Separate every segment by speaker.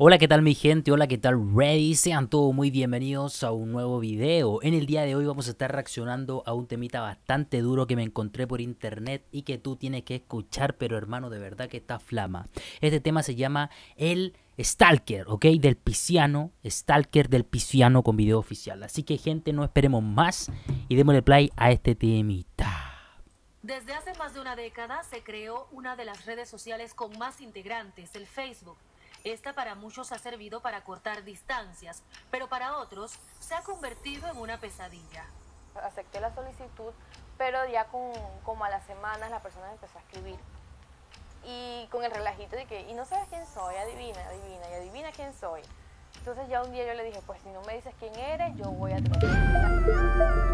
Speaker 1: Hola, ¿qué tal mi gente? Hola, ¿qué tal Ready? Sean todos muy bienvenidos a un nuevo video. En el día de hoy vamos a estar reaccionando a un temita bastante duro que me encontré por internet y que tú tienes que escuchar, pero hermano, de verdad que está flama. Este tema se llama El Stalker, ¿ok? Del Pisciano, Stalker del Pisciano con video oficial. Así que gente, no esperemos más y démosle play a este temita.
Speaker 2: Desde hace más de una década se creó una de las redes sociales con más integrantes, el Facebook. Esta para muchos ha servido para cortar distancias, pero para otros se ha convertido en una pesadilla.
Speaker 3: Acepté la solicitud, pero ya con, como a las semanas la persona empezó a escribir. Y con el relajito de que, y no sabes quién soy, adivina, adivina, y adivina quién soy. Entonces ya un día yo le dije, pues si no me dices quién eres, yo voy a tener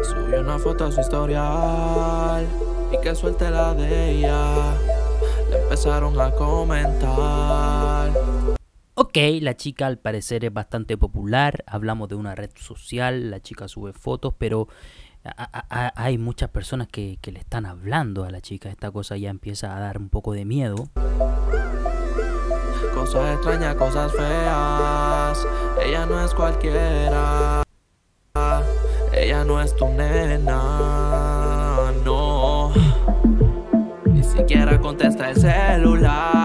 Speaker 4: Subió una foto a su historial y que suelte la de ella. Le empezaron a comentar.
Speaker 1: Ok, la chica al parecer es bastante popular, hablamos de una red social, la chica sube fotos, pero hay muchas personas que, que, le están hablando a la chica, esta cosa ya empieza a dar un poco de miedo.
Speaker 4: Cosas extrañas, cosas feas, ella no es cualquiera, ella no es tu nena, no, ni siquiera contesta el celular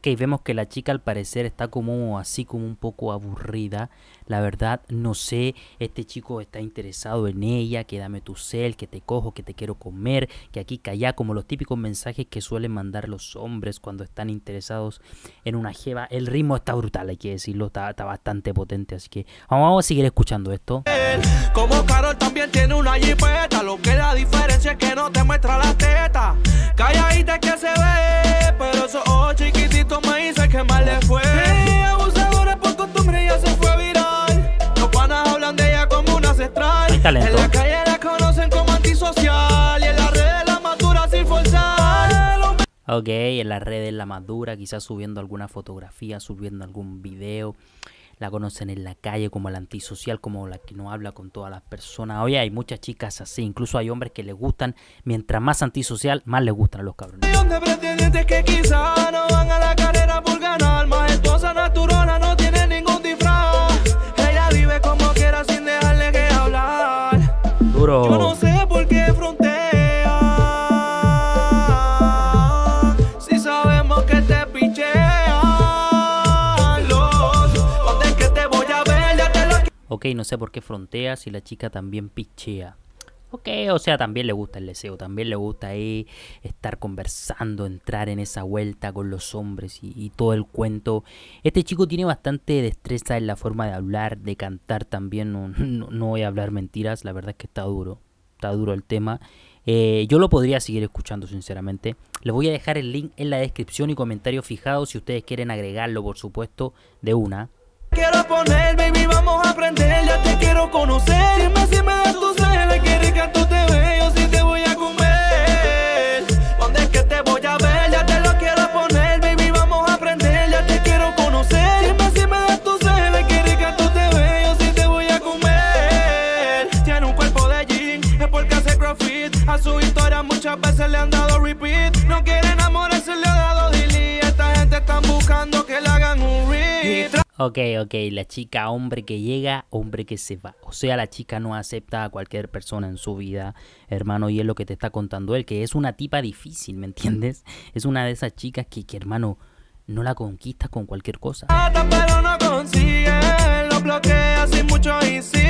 Speaker 1: Ok, vemos que la chica al parecer está como así como un poco aburrida. La verdad, no sé, este chico está interesado en ella, que dame tu cel, que te cojo, que te quiero comer, que aquí calla, como los típicos mensajes que suelen mandar los hombres cuando están interesados en una jeva. El ritmo está brutal, hay que decirlo, está, bastante potente, así que vamos, a seguir escuchando esto.
Speaker 4: Como Carol también tiene una lo que la diferencia es que no te muestra la teta. Que se ve,
Speaker 1: talento.
Speaker 4: En la calle la conocen como antisocial y en las redes la madura sin forzar.
Speaker 1: Ok, en las redes la madura, quizás subiendo alguna fotografía, subiendo algún video. La conocen en la calle como la antisocial, como la que no habla con todas las personas. Oye, hay muchas chicas así, incluso hay hombres que les gustan, mientras más antisocial, más les gustan a los cabrones.
Speaker 4: Millón de pretendientes que quizá no van a la carrera por ganar. Majestuosa, naturona, no
Speaker 1: Ok, no sé por qué frontea si la chica también pichea. Ok, o sea, también le gusta el deseo, también le gusta estar conversando, entrar en esa vuelta con los hombres y, todo el cuento. Este chico tiene bastante destreza en la forma de hablar, de cantar también. No, voy a hablar mentiras, la verdad es que está duro, está duro el tema. Eh, yo lo podría seguir escuchando, sinceramente. Les voy a dejar el link en la descripción y comentarios fijados si ustedes quieren agregarlo, por supuesto, de una.
Speaker 4: Quiero poner, baby, vamos a aprender, ya te quiero conocer.
Speaker 1: Ok, ok, la chica hombre que llega, hombre que se va. O sea, la chica no acepta a cualquier persona en su vida, hermano, y es lo que te está contando él, que es una tipa difícil, ¿me entiendes? Es una de esas chicas que, que hermano, no la conquistas con cualquier cosa.
Speaker 4: Pero no consigue. Lo bloquea sin insisten. Ella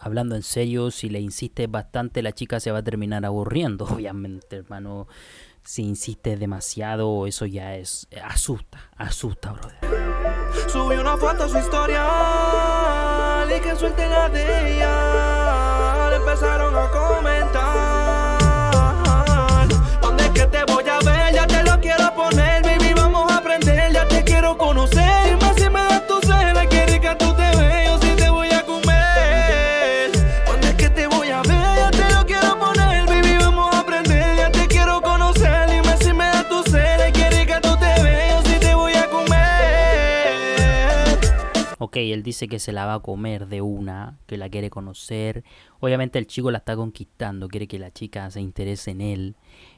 Speaker 1: hablando en serio, si le insistes bastante, la chica se va a terminar aburriendo, obviamente, hermano. Si insistes demasiado, eso ya es asusta, asusta, brother.
Speaker 4: Subí una foto a su historia y que suelte la ella.
Speaker 1: Ok, él dice que se la va a comer de una, que la quiere conocer. Obviamente el chico la está conquistando, quiere que la chica se interese en él.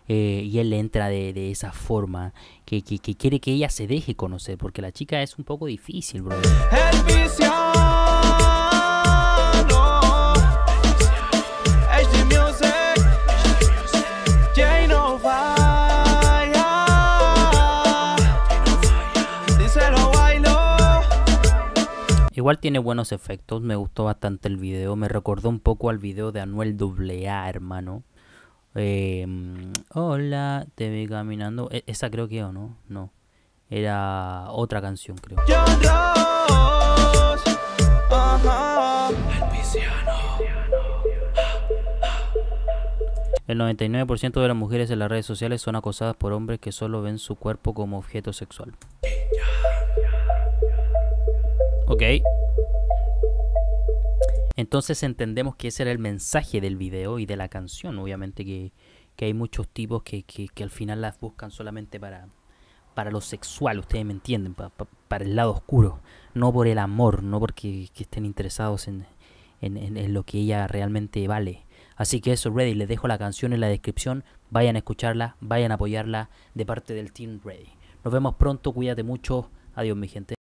Speaker 1: eh, y él entra de, de esa forma, que, que- que quiere que ella se deje conocer, porque la chica es un poco difícil, bro.
Speaker 4: El
Speaker 1: Igual tiene buenos efectos, me gustó bastante el video, me recordó un poco al video de Anuel AA, hermano. Eh, mm, hola, te vi caminando. E- esa creo que o no, no. Era otra canción, creo.
Speaker 4: John Ross. Ajá. El viciano.
Speaker 1: El 99% de las mujeres en las redes sociales son acosadas por hombres que solo ven su cuerpo como objeto sexual. Ok. Entonces entendemos que ese era el mensaje del video y de la canción. Obviamente que, que hay muchos tipos que, que- al final las buscan solamente para, para lo sexual, ustedes me entienden, pa- pa- para el lado oscuro. No por el amor, no porque que estén interesados en, en- en- en lo que ella realmente vale. Así que eso, Ready, les dejo la canción en la descripción. Vayan a escucharla, vayan a apoyarla de parte del Team Ready. Nos vemos pronto, cuídate mucho. Adiós, mi gente.